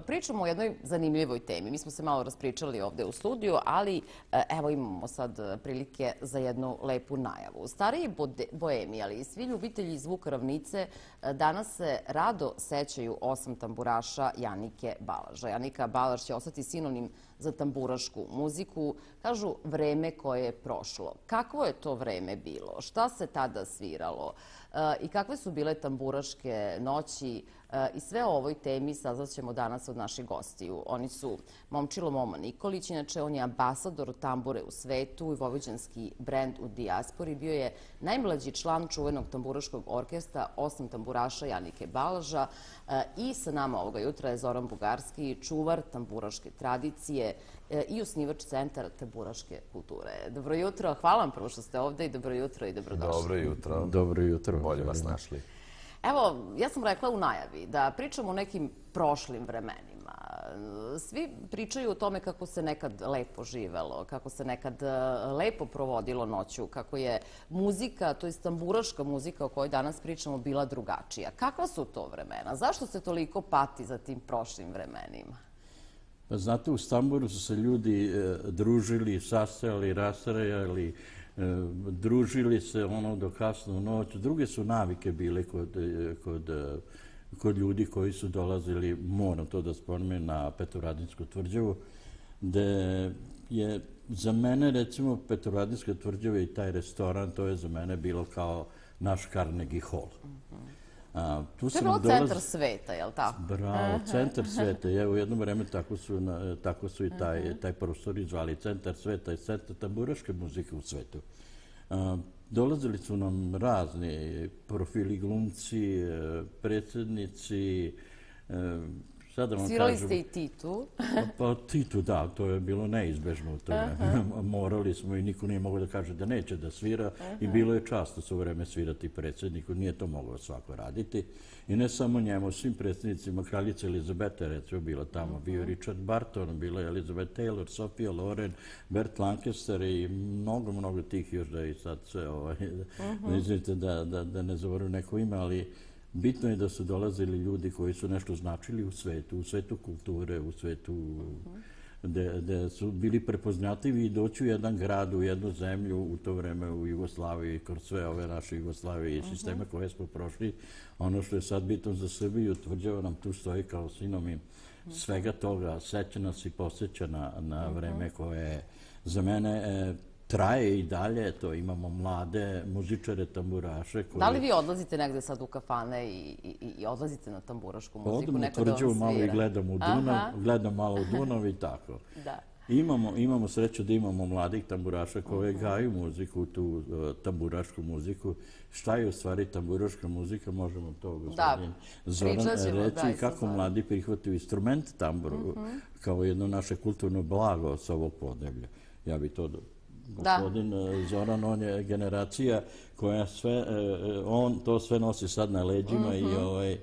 pričamo o jednoj zanimljivoj temi. Mi smo se malo raspričali ovde u studiju, ali eh, evo imamo sad eh, prilike za jednu lepu najavu. Stariji boemi, ali i svi ljubitelji zvuka ravnice eh, danas se rado sećaju osam tamburaša Janike Balaža. Janika Balaž će ostati sinonim za tamburašku muziku. Kažu vreme koje je prošlo. Kakvo je to vreme bilo? Šta se tada sviralo? E, i kakve su bile tamburaške noći e, i sve o ovoj temi saznaćemo danas od naših gostiju. Oni su Momčilo Moma Nikolić, inače on je ambasador tambure u svetu i vojvođanski brend u dijaspori. Bio je najmlađi član čuvenog tamburaškog orkestra, osam tamburaša Janike Balaža e, i sa nama ovoga jutra je Zoran Bugarski, čuvar tamburaške tradicije i osnivač centara tamburaške kulture. Dobro jutro, hvala vam prvo što ste ovde i dobro jutro i dobrodošli. Dobro jutro. Dobro jutro bolje vas našli. Evo, ja sam rekla u najavi da pričamo o nekim prošlim vremenima. Svi pričaju o tome kako se nekad lepo živelo, kako se nekad e, lepo provodilo noću, kako je muzika, to je stamburaška muzika o kojoj danas pričamo, bila drugačija. Kakva su to vremena? Zašto se toliko pati za tim prošlim vremenima? Pa znate, u Stamburu su se ljudi e, družili, sastajali, rastrajali, E, družili se ono do kasnu noć. Druge su navike bile kod, e, kod, e, kod ljudi koji su dolazili, moram to da spomenu, na Petoradinsku tvrđavu, gde je za mene, recimo, Petoradinsku tvrđava i taj restoran, to je za mene bilo kao naš Carnegie Hall. Mhm. Mhm. Tu to je bilo centar sveta, je li tako? Bravo, centar sveta. Evo, u jednom vreme tako su, tako su i taj, taj prostor izvali. Centar sveta i centar tamburaške muzike u svetu. dolazili su nam razni profili glumci, e, predsjednici, e, Svirali ste i Titu. Pa Titu, da, to je bilo neizbežno. Morali smo i niko nije mogao da kaže da neće da svira. I bilo je často su vreme svirati predsjedniku. Nije to moglo svako raditi. I ne samo njemu, svim predsjednicima, kraljica Elizabeta, recimo, bila tamo. Bio je Richard Barton, bila je Elizabeth Taylor, Sofia Loren, Bert Lancaster i mnogo, mnogo tih još da i sad sve, ovaj, da ne zavoru neko ime, ali Bitno je da su dolazili ljudi koji su nešto značili u svetu, u svetu kulture, u svetu gde su bili prepoznatljivi i doći u jedan grad, u jednu zemlju, u to vreme u Jugoslaviji, kroz sve ove naše Jugoslavije i sisteme koje smo prošli. Ono što je sad bitno za Srbiju, tvrđava nam tu stoji kao sinonim svega toga, seća nas i posjeća na vreme koje je za mene e, traje i dalje, to imamo mlade muzičare, tamburaše. Koji... Da li vi odlazite negde sad u kafane i, i, i odlazite na tamburašku muziku? Odem u tvrđavu malo i gledam u Dunav, gledam malo u Dunav i tako. da. Imamo, imamo sreću da imamo mladih tamburaša koje uh gaju muziku, tu uh, tamburašku muziku. Šta je u stvari tamburaška muzika, možemo to gospodin Zoran reći kako mladi prihvataju instrument tamburu mhm. kao jedno naše kulturno blago sa ovog podneblja. Ja bi to gospodin e, Zoran, on je generacija koja sve, e, e, on to sve nosi sad na leđima i mhm. ovaj,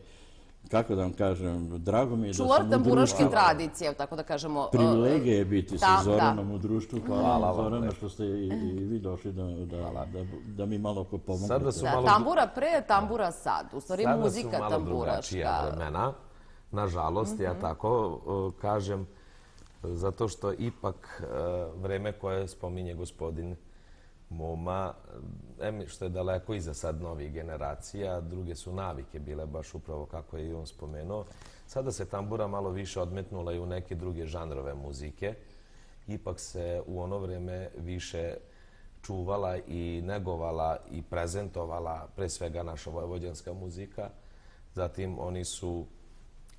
kako da vam kažem, drago mi je da sam u društvu... Čuvar tamburaške tradicije, tako da kažemo... Privilegije je biti sa Zoranom u društvu. Hvala Zorana što ste i vi došli da mi malo pomogu. Tambura pre, tambura sad. U stvari muzika tamburaška. Sada su malo drugačija vremena. Nažalost, ja mhm. tako kažem, zato što ipak e, vreme koje spominje gospodin Moma, em što je daleko iza sad novih generacija, druge su navike bile baš upravo kako je i on spomenuo. Sada se tambura malo više odmetnula i u neke druge žanrove muzike. Ipak se u ono vreme više čuvala i negovala i prezentovala pre svega naša vojvođanska muzika. Zatim oni su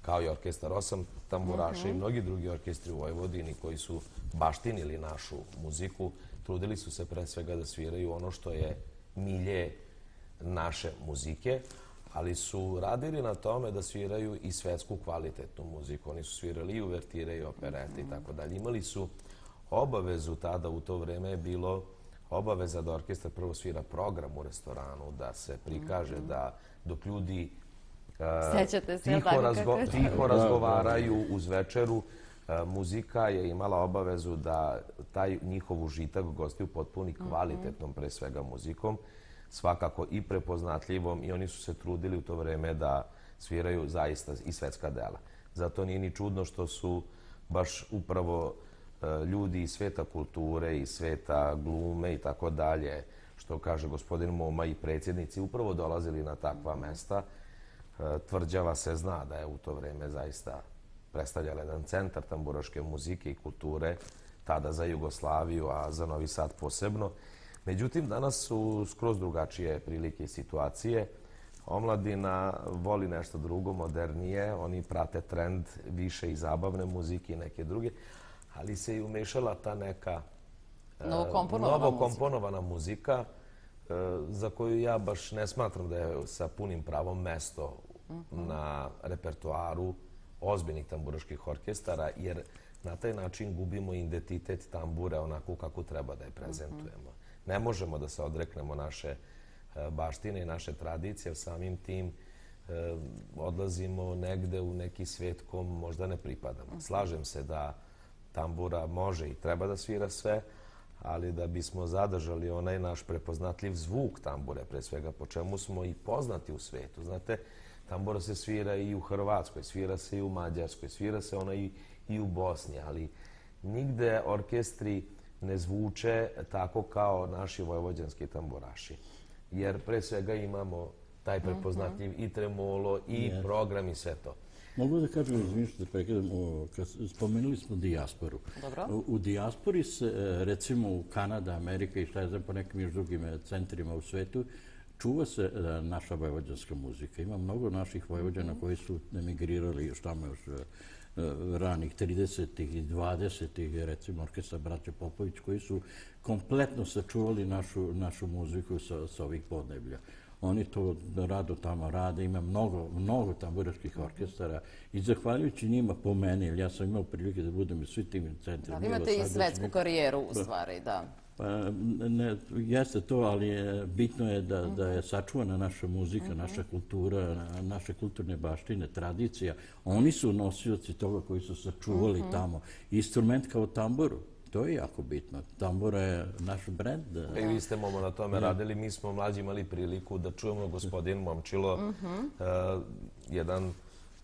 kao i orkestar Osam tamburaša i mhm. mnogi drugi orkestri u Vojvodini koji su baštinili našu muziku, trudili su se pre svega da sviraju ono što je milje naše muzike, ali su radili na tome da sviraju i svetsku kvalitetnu muziku. Oni su svirali i uvertire i operete i tako dalje. Imali su obavezu tada u to vreme je bilo obaveza da orkestar prvo svira program u restoranu, da se prikaže mhm. da dok ljudi tiho razgovaraju uz večeru. Muzika je imala obavezu da taj njihov užitak gosti u potpuni mhm. kvalitetnom pre svega muzikom, svakako i prepoznatljivom i oni su se trudili u to vreme da sviraju zaista i svetska dela. Zato nije ni čudno što su baš upravo e, ljudi iz sveta kulture i sveta glume i tako dalje, što kaže gospodin Moma i predsjednici, upravo dolazili na takva mesta. E, tvrđava se zna da je u to vreme zaista predstavljala jedan centar tamburaške muzike i kulture, tada za Jugoslaviju, a za Novi Sad posebno. Međutim, danas su skroz drugačije prilike i situacije. Omladina voli nešto drugo, modernije. Oni prate trend više i zabavne muzike i neke druge. Ali se i umešala ta neka e, novokomponovana muzika e, Eh, za koju ja baš ne smatram da je sa punim pravom mesto na repertuaru ozbiljnih tamburaških orkestara, jer na taj način gubimo identitet tambure onako kako treba da je prezentujemo. Ne možemo da se odreknemo naše eh, baštine i naše tradicije, jer samim tim eh, odlazimo negde u neki svet kom možda ne pripadamo. Slažem se da tambura može i treba da svira sve, ali da bismo zadržali onaj naš prepoznatljiv zvuk tambure, pre svega po čemu smo i poznati u svetu. Znate, tambura se svira i u Hrvatskoj, svira se i u Mađarskoj, svira se ona i, i u Bosni, ali nigde orkestri ne zvuče tako kao naši vojvođanski tamburaši. Jer pre svega imamo taj prepoznatljiv i tremolo i program i sve to. Mogu da kažem, izvinite, prekidam, spomenuli smo dijasporu. Dobro. U dijaspori se, e, recimo u Kanada, Amerika i šta je znam po nekim još drugim e, centrima u svetu, čuva se e, naša vojvođanska muzika. Ima mnogo naših vojvođana mhm. koji su emigrirali još tamo još ranih 30-ih i 20-ih, recimo orkestra Braća Popović, koji su kompletno sačuvali našu, našu muziku sa, sa ovih podneblja. Oni to rado tamo rade, ima mnogo, mnogo tamburaških orkestara i zahvaljujući njima po meni, ja sam imao prilike da budem u svim tim centrima. Da, imate i svetsku karijeru u stvari, da. Pa, ne, jeste to, ali je, bitno je da, da je sačuvana naša muzika, mhm. naša kultura, naše kulturne baštine, tradicija. Oni su nosioci toga koji su sačuvali mhm. tamo. Instrument kao tamboru, to je jako bitno. Tambora je naš brend. I vi ste momo na tome radili. Mi smo mlađi imali priliku da čujemo gospodin Momčilo, mhm. eh, jedan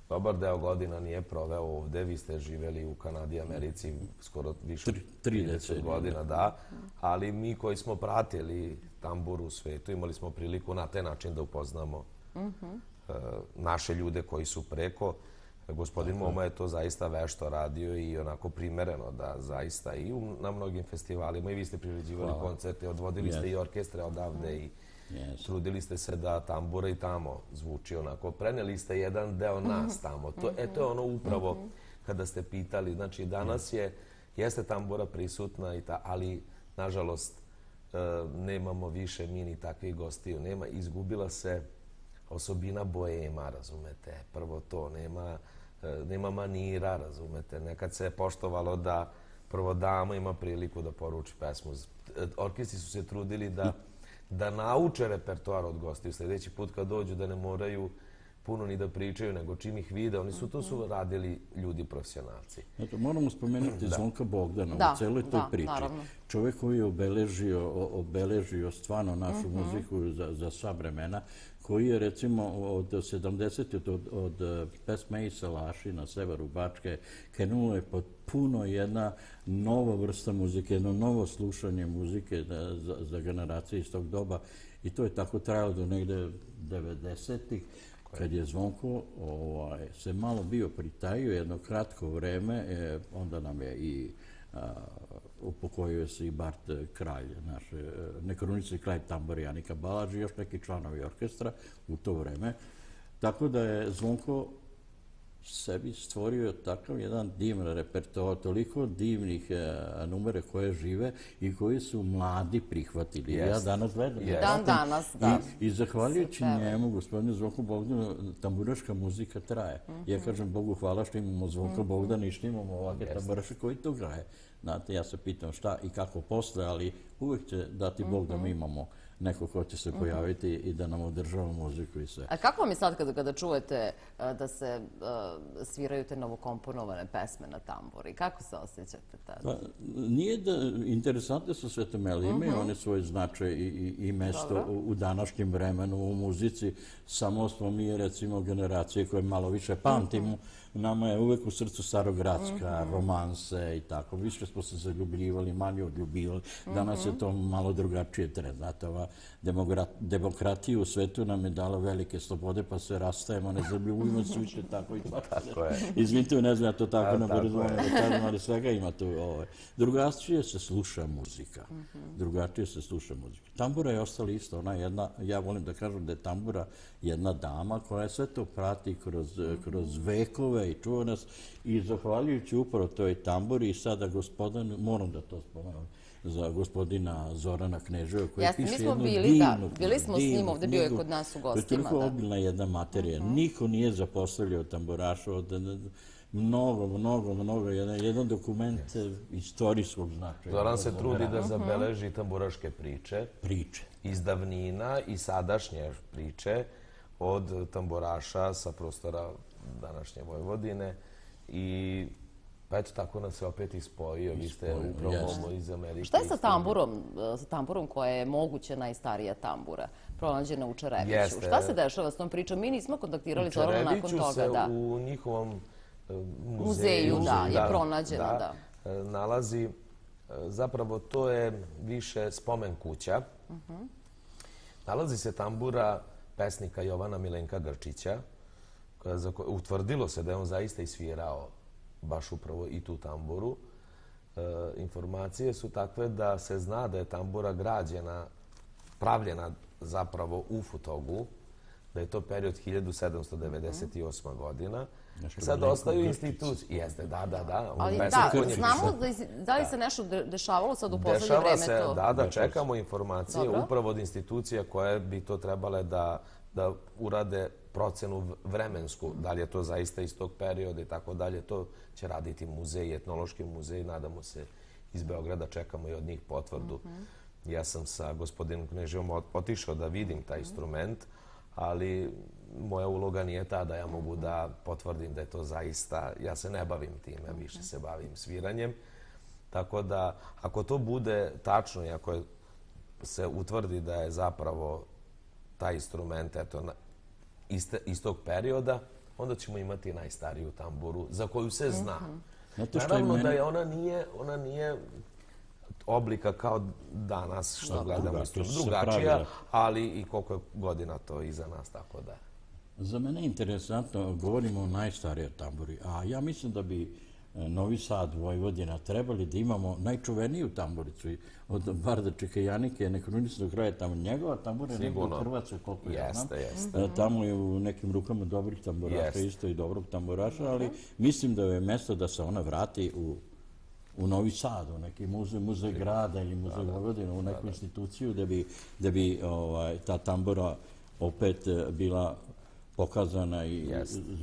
dobar deo godina nije proveo ovde. Vi ste živeli u Kanadi i Americi skoro više od 30 godina, da. Ali mi koji smo pratili tambur u svetu, imali smo priliku na taj način da upoznamo mhm. e, naše ljude koji su preko. Gospodin Moma je to zaista vešto radio i onako primereno da zaista i na mnogim festivalima i vi ste priređivali koncerte, odvodili ste i orkestre odavde i Trudili ste se da tambura i tamo zvuči onako. Preneli ste jedan deo nas mhm. tamo. To, e, to je ono upravo mhm. kada ste pitali. Znači, danas je, jeste tambura prisutna, i ta, ali, nažalost, e, nemamo više mini takvih gostiju. Nema, izgubila se osobina boema, razumete. Prvo to, nema, nema manira, razumete. Nekad se je poštovalo da prvo dama ima priliku da poruči pesmu. E, Orkestri su se trudili da da nauče repertoar od gosti. Sljedeći put kad dođu da ne moraju puno ni da pričaju, nego čim ih vide, oni su to su radili ljudi profesionalci. Eto, moramo spomenuti Zvonka Bogdana u celoj toj priči. Čovjek koji je obeležio, obeležio stvarno našu mhm. muziku za, za sva vremena, koji je recimo od 70. od, od pesme i Salaši na severu Bačke krenulo je potpuno jedna nova vrsta muzike, jedno novo slušanje muzike za, za generacije iz tog doba i to je tako trajalo do negde 90. Kad je Zvonko ovaj, se malo bio pritajio jedno kratko vreme, e, onda nam je i upokojio se i Bart Kralj, naše nekronice kralj tambor Janika Balaž i još neki članovi orkestra u to vreme. Tako da je Zvonko sebi stvorio takav jedan divan repertoar, toliko divnih e, numere koje žive i koji su mladi prihvatili. Ja danas gledam. Dan danas, da. I zahvaljujući njemu, gospodinu Zvonku Bogdanu, tamburaška muzika traje. Ja mhm. kažem Bogu hvala što imamo Zvonka mhm. Bogdana i što imamo ovakve tamburaše koji to graje. Znate, ja se pitam šta i kako posle, ali uvijek će dati Bog da mi mhm. imamo neko ko će se pojaviti i da nam održava muziku i sve. A kako vam je sad kada, kada čujete e, da se uh, sviraju te novokomponovane pesme na tamburi? Kako se osjećate tada? Pa, nije da, interesantne su sve te mele, imaju uh one svoje značaje i, i, i mesto u, u današnjem vremenu u muzici. Samo smo mi, recimo, generacije koje malo više pamtimo, uh nama je uvek u srcu starogradska, romanse i tako. Više smo se zaljubljivali, manje odljubivali. Danas je to malo drugačije teren. Znate, ova demokratija u svetu nam je dala velike slobode, pa se rastajemo, ne zaljubimo se više tako i tako. Izvinite, ne znam, ja to tako ne porazumijem da kažem, ali svega ima to. Ovaj. Drugačije se sluša muzika. Drugačije se sluša muzika. Tambura je ostala isto. Ona jedna, ja volim da kažem da je tambura jedna dama koja sve to prati kroz, kroz vekove i čuva nas. I zahvaljujući upravo toj tamburi i sada gospodin, moram da to spomenem, za gospodina Zorana Kneževa koji Jasne, piše jednu bili, divnu, da, bili smo s njim ovde, bio je kod nas u gostima. To je toliko obilna jedna materija. Niko nije zapostavljao tamburaša od mnogo, mnogo, mnogo, jedan, jedan dokument yes. istorijskog značaja. Zoran se trudi da zabeleži tamburaške priče. Priče. Iz davnina i sadašnje priče od tamburaša sa prostora današnje Vojvodine i Pa eto, tako nas se opet ispojio. Vi ste upravo iz Amerike. Šta je sa tamburom, sa tamburom koja je moguće najstarija tambura? Pronađena u. Jeste. Šta se dešava s tom pričom? Mi nismo kontaktirali Zorana nakon toga. U Čerebiću se u njihovom muzeju, muzeju da, je pronađena, da. da. Nalazi, zapravo to je više spomen kuća. Uh -huh. Nalazi se tambura pesnika Jovana Milenka Grčića, koja, utvrdilo se da je on zaista isvirao baš upravo i tu tamburu. E, informacije su takve da se zna da je tambura građena, pravljena zapravo u Futogu, da je to period 1798. godina. Sad ostaju institucije. Jeste, da, da, da. Ali da, znamo da li se nešto dešavalo sad u poslednje vreme to? Dešava se, da, da, čekamo informacije upravo od institucija koje bi to trebale da da urade procenu vremensku, da li je to zaista iz tog perioda i tako dalje. To će raditi muzej, etnološki muzej, nadamo se iz Beograda, čekamo i od njih potvrdu. Ja sam sa gospodinom Kneževom otišao da vidim taj instrument, ali moja uloga nije ta da ja mogu da potvrdim da je to zaista, ja se ne bavim time, više se bavim sviranjem. Tako da, ako to bude tačno i ako se utvrdi da je zapravo taj instrument eto, na, iste, iz tog perioda, onda ćemo imati najstariju tamburu za koju se zna. Mm -hmm. Naravno meni... da je ona nije, ona nije oblika kao danas što da, gledamo druga, isto drugačija, ali i koliko je godina to iza nas, tako da. Za mene je interesantno, govorimo o najstarijoj tamburi, a ja mislim da bi Novi Sad, Vojvodina, trebali da imamo najčuveniju tamburicu od Bardačika i Janike, nekronisnog kraja tamo. Njegova tambura je nekako Hrvatska, koliko je jeste, jeste. E, tamo je u nekim rukama dobrih tamburaša, isto i dobrog tamburaša, ali mislim da je mesto da se ona vrati u u Novi Sad, u neki muzej, muzej grada ili muzej Vojvodina, u neku instituciju da bi, da bi ovaj, ta tambora opet e, bila pokazana i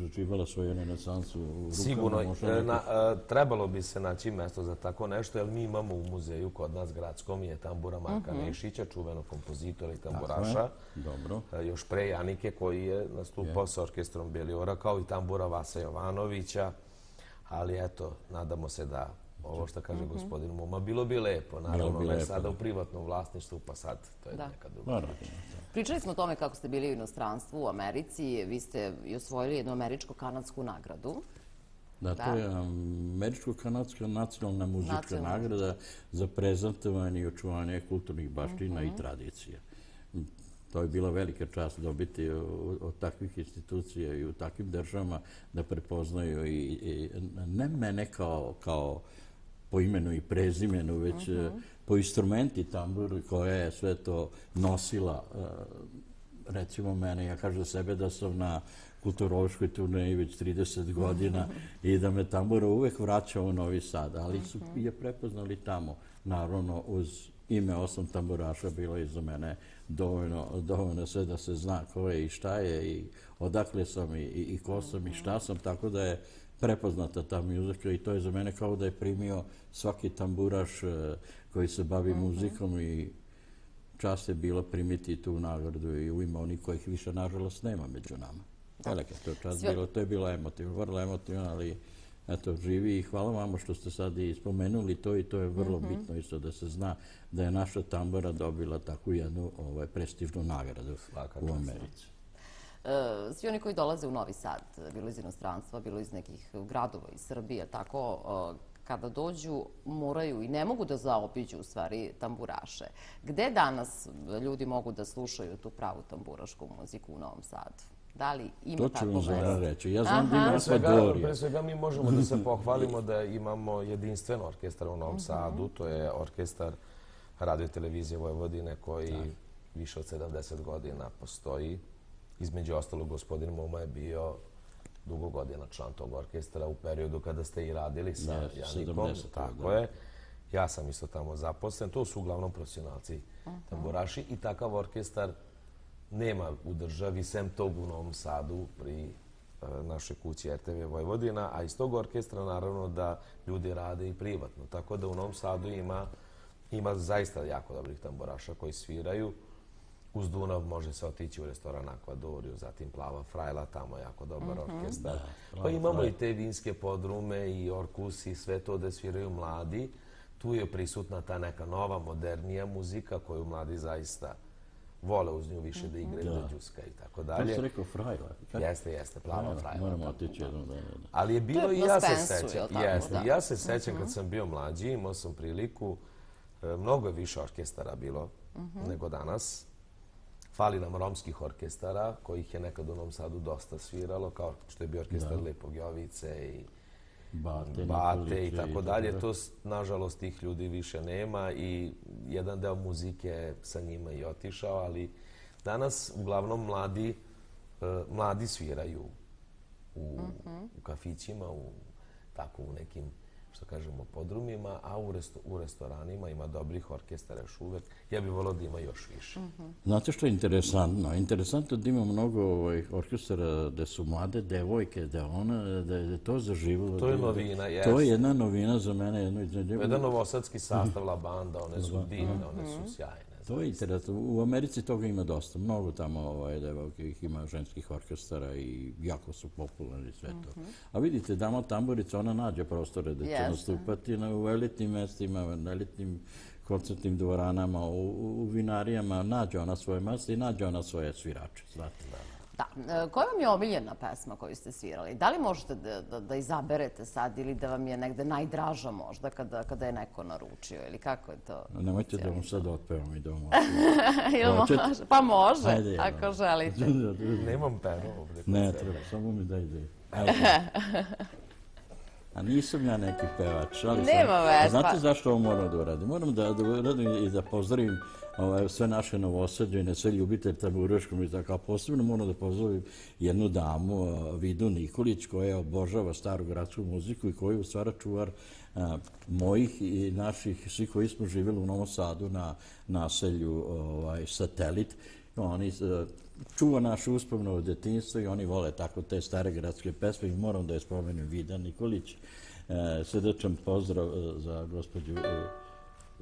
zaživala svoju renesansu u rukama. Sigurno, e, na, e, trebalo bi se naći mjesto za tako nešto, jer mi imamo u muzeju kod nas gradskom je tambura Marka uh mhm. -huh. Nešića, čuveno kompozitora i tamburaša. Dobro. E, još pre Janike koji je nastupao sa orkestrom Beliora, kao i tambura Vasa Jovanovića. Ali eto, nadamo se da ovo što kaže mm -hmm. gospodin Muma, bilo bi lepo, naravno, bi lepo, sada u privatnom vlasništvu, pa sad to je da. neka druga. Pričali smo o tome kako ste bili u inostranstvu u Americi, vi ste i osvojili jednu američko-kanadsku nagradu. Da, to je američko-kanadska nacionalna muzička nagrada za prezentovanje i očuvanje kulturnih baština i mhm. tradicije. To je bila velika čast dobiti od takvih institucija i u takvim državama da prepoznaju i, ne mene kao, kao po imenu i prezimenu, već uh po instrumenti tamburi koja je sve to nosila. E, recimo mene, ja kažem sebe da sam na kulturološkoj turneji već 30 godina i da me tambura uvek vraća u Novi Sad, ali su je prepoznali tamo. Naravno, uz ime osam tamburaša bilo je za mene dovoljno, dovoljno sve da se zna ko je i šta je i odakle sam i, i, i ko sam i šta sam, tako da je prepoznata ta muzika i to je za mene kao da je primio svaki tamburaš e, koji se bavi mhm. muzikom i čast je bilo primiti tu nagradu i u ime onih kojih više, nažalost, nema među nama. Velika to čast bilo, to je bilo emotivno, vrlo emotivno, ali eto, živi i hvala vam što ste sad i spomenuli to i to je vrlo mhm. bitno isto da se zna da je naša tambora dobila takvu jednu ovaj, prestižnu nagradu u Americi. E, svi oni koji dolaze u Novi Sad, bilo iz inostranstva, bilo iz nekih gradova iz Srbije, tako, e, kada dođu moraju i ne mogu da zaobiđu u stvari tamburaše. Gde danas ljudi mogu da slušaju tu pravu tamburašku muziku u Novom Sadu? Da li ima tako To ću vam mesto? reći. Ja znam da ima Pre svega, Akvadorija. pre svega mi možemo da se pohvalimo da imamo jedinstven orkestar u Novom Sadu. To je orkestar radio i televizije Vojvodine koji više od 70 godina postoji. Između ostalog, gospodin Moma je bio dugo godina član tog orkestra u periodu kada ste i radili sa Yes, Janikom. 70, Tako je. Ja sam isto tamo zaposlen. To su uglavnom profesionalci tamburaši i takav orkestar nema u državi, sem tog u Novom Sadu pri e, našoj kući RTV Vojvodina, a iz tog orkestra naravno da ljudi rade i privatno. Tako da u Novom Sadu ima, ima zaista jako dobrih tamburaša koji sviraju. Uz Dunav može se otići u restoran Akvadoriju, zatim Plava Frajla, tamo je jako dobar orkestar. Pa imamo i te vinske podrume i Orkus i sve to da sviraju mladi. Tu je prisutna ta neka nova, modernija muzika koju mladi zaista vole uz nju više da igraju, da džuska i tako Kako dalje. se rekao Frajla? Kako? Jeste, jeste, Plava Frajla. Moramo otići jednom dana. da. Ali je bilo i ja se sećam. Jeste. Mhm. ja se sećam kad sam bio mlađi, imao sam priliku, e, mnogo je više orkestara bilo Mhm. nego danas. Fali nam romskih orkestara, kojih je nekad u Novom Sadu dosta sviralo, kao što je bio orkestar Lepog Jovice i Bate, Bate i tako dalje. To, nažalost, tih ljudi više nema i jedan deo muzike je sa njima i otišao, ali danas uglavnom mladi, e, mladi sviraju u, u kafićima, u, tako u nekim što kažemo, podrumima, a u, resto, u restoranima ima dobrih orkestara još uvek. Ja bih volio da ima još više. Znate što je interesantno? Interesantno da ima mnogo ovaj, orkestara da su mlade devojke, da ona, da je to zaživalo. To je novina, To jeste. je jedna novina za mene. Jedno, iznenađenje. Jedan novosadski sastav La Banda, one su divne, one su sjajne. To je interesantno. U Americi toga ima dosta. Mnogo tamo ovaj, devojke ih ima ženskih orkestara i jako su popularni sve to. A vidite, Dama Tamburica, ona nađe prostore da će Jeste. nastupati na, u elitnim mestima, na elitnim koncertnim dvoranama, u, u, u vinarijama, nađe ona svoje mjesto i nađe ona svoje svirače. Znate. Da. E, Koja vam je omiljena pesma koju ste svirali? Da li možete da, da, da izaberete sad ili da vam je negde najdraža možda kada, kada je neko naručio ili kako je to? Nemojte da vam sad otpevam i da vam može? Pa može, Ajde, ako želite. Nemam pero ovdje. Ne treba, samo mi daj. Ajde. A nisam ja neki pevač, ali sam- Nema veze, A Znate pa- zašto zašto ovo moram da uradim? Moram da, da uradim i da pozdravim ovaj, sve naše novosadljene, sve ljubitelje tamburaškom i tako. A posebno moram da pozovim jednu damu, Vidu Nikolić, koja obožava staru gradsku muziku i koja je u čuvar a, mojih i naših, svi koji smo živjeli u Novom Sadu na naselju ovaj, Satelit. Oni čuva naše uspomno od detinjstva i oni vole tako te stare gradske pesme i moram da je spomenem Vida Nikolić. E, srdečan pozdrav za gospođu e,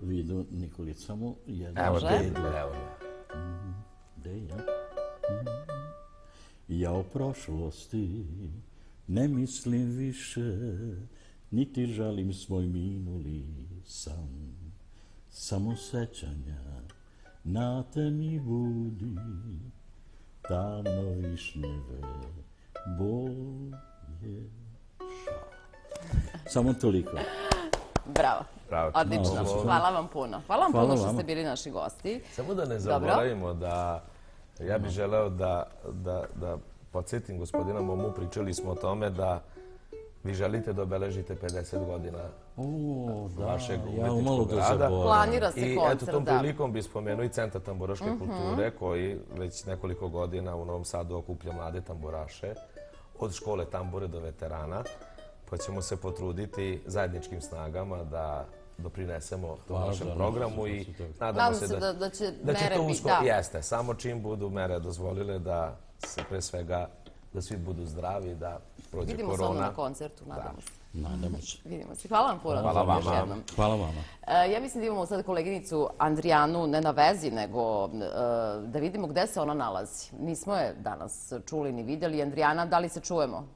Vidu Nikolić. Samo jedno Evo Može? te, dedu. evo ga. Gde ja? Ja o prošlosti ne mislim više, niti žalim svoj minuli san. Samo sećanja na te mi budi, tamno višnjeve boje šal. Samo toliko. Bravo. Bravo. Odlično. Hvala vam puno. Hvala vam Hvala puno što ste bili naši gosti. Samo da ne Dobro. zaboravimo da ja bih želeo da, da, da podsjetim gospodina Momu, pričali smo o tome da vi želite da obeležite 50 godina O, da, vašeg umetničkog da rada. Planira se I koncert, eto tom da. Mhm. prilikom bi spomenuo i Centar tamburaške kulture koji već nekoliko godina u Novom Sadu okuplja mlade tamburaše od škole tambure do veterana pa ćemo se potruditi zajedničkim snagama da doprinesemo tom Hvala našem programu i nadamo Nadam se da, će da će mere to biti, uskoro, da. jeste, samo čim budu mere dozvolile da se pre svega da svi budu zdravi, da prođe Vidimo se korona. onda na koncertu, nadamo se. Nadamo se. Vidimo se. Hvala vam puno. Hvala vama. Hvala vama. E, Ja mislim da imamo sad koleginicu Andrijanu ne na vezi, nego e, da vidimo gde se ona nalazi. Nismo je danas čuli ni vidjeli. Andrijana, da li se čujemo?